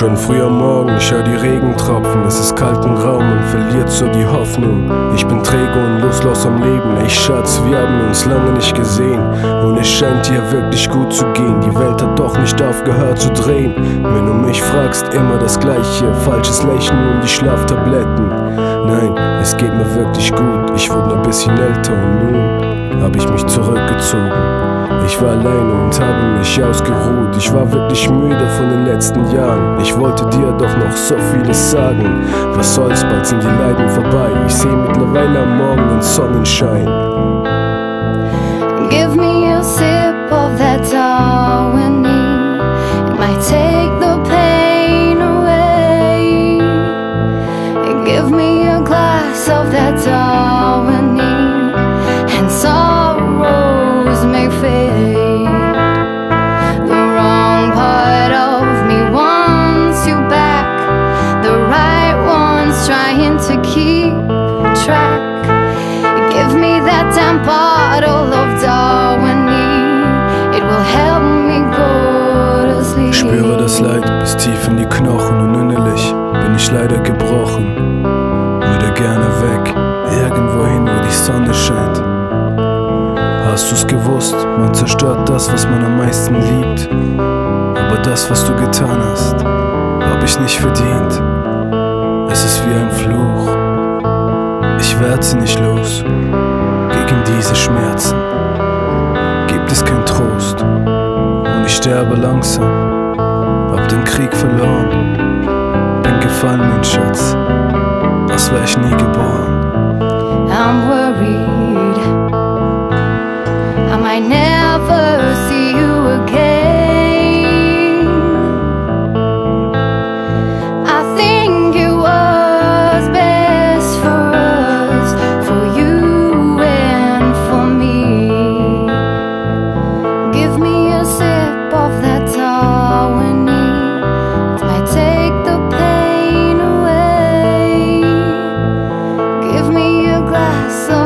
Schon früh am Morgen, ich hör die Regentropfen. Es ist kalt im Raum und verliert so die Hoffnung. Ich bin träge und lustlos am Leben. Ey Schatz, wir haben uns lange nicht gesehen. Und es scheint dir wirklich gut zu gehen. Die Welt hat doch nicht aufgehört zu drehen. Wenn du mich fragst, immer das Gleiche. Falsches Lächeln und die Schlaftabletten. Nein, es geht mir wirklich gut. Ich wurde ein bisschen älter und nun hab ich mich zurückgezogen. Ich war alleine und habe mich ausgeruht. Ich war wirklich müde von den letzten Jahren. Ich wollte dir doch noch so vieles sagen. Was soll's, bald sind die Leiden vorbei. Ich sehe mittlerweile am Morgen den Sonnenschein. Give me damn bottle of Darwin It will help me go to sleep. Spüre das Leid bis tief in die Knochen und innerlich bin ich leider gebrochen. Würde gerne weg, irgendwohin, wo die Sonne scheint. Hast du's gewusst, man zerstört das, was man am meisten liebt. Aber das, was du getan hast, hab ich nicht verdient. Es ist wie ein Fluch. Ich werd sie nicht los. Gegen diese Schmerzen gibt es keinen Trost. Und ich sterbe langsam. Hab den Krieg verloren. Bin gefallen, mein Schatz. Das wär ich nie geboren. So